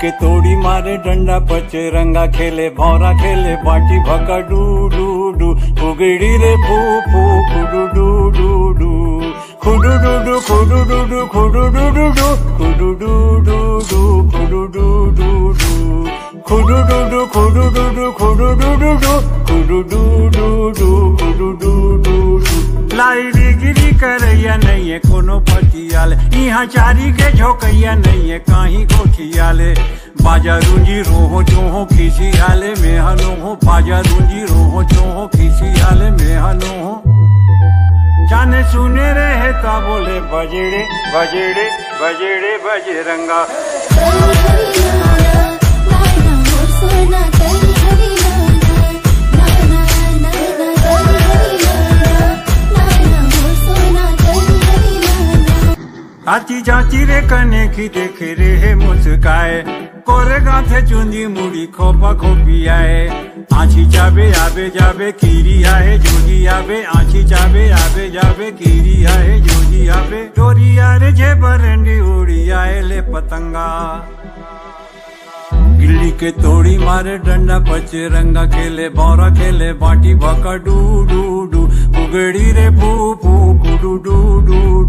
के तोड़ी मारे डंडा पचे रंगा खेले भौरा खेले बाटी भका डू डू डू उगड़ी रे फू फू खुडू डू डू डू खुडू डू डू खुडू डू डू खुडू डू डू डू खुडू डू डू डू खुडू डू डू डू खुडू डू डू खुडू डू डू खुडू डू डू डू खुडू डू डू डू खुडू डू लाई गिरी करैया नहीं है कोनो पतियाल यहाँ चारी के झोकैया नहीं है कहीं गोठियाले। बाजा रूंजी रोहो चोहो खीसी आले मेहनो हो। बाजा रूंजी रोहो चोहो खीसी आले मेहनो हो। जाने सुने रहे ता बोले, बजेड़े बजेड़े बजेड़े, बजरंगा। चाची चाची रे कने की देखे रे है मुस्काए। कोरे गाथे चुंदी मुड़ी खोपा खोपी आए। आछी जाबे, आबे जाबे, कीरी आए जोजी आबे। आछी जाबे, आबे जाबे, कीरी आए जोजी आबे। डोरी आरे जे बरंडी उड़ी आए ले पतंगा। गिल्ली के तोड़ी मारे डंडा पचे रंगा खेले, बौरा खेले, बाटी भका डू डू डू। उगड़ी रे कुडू डू डू डू डू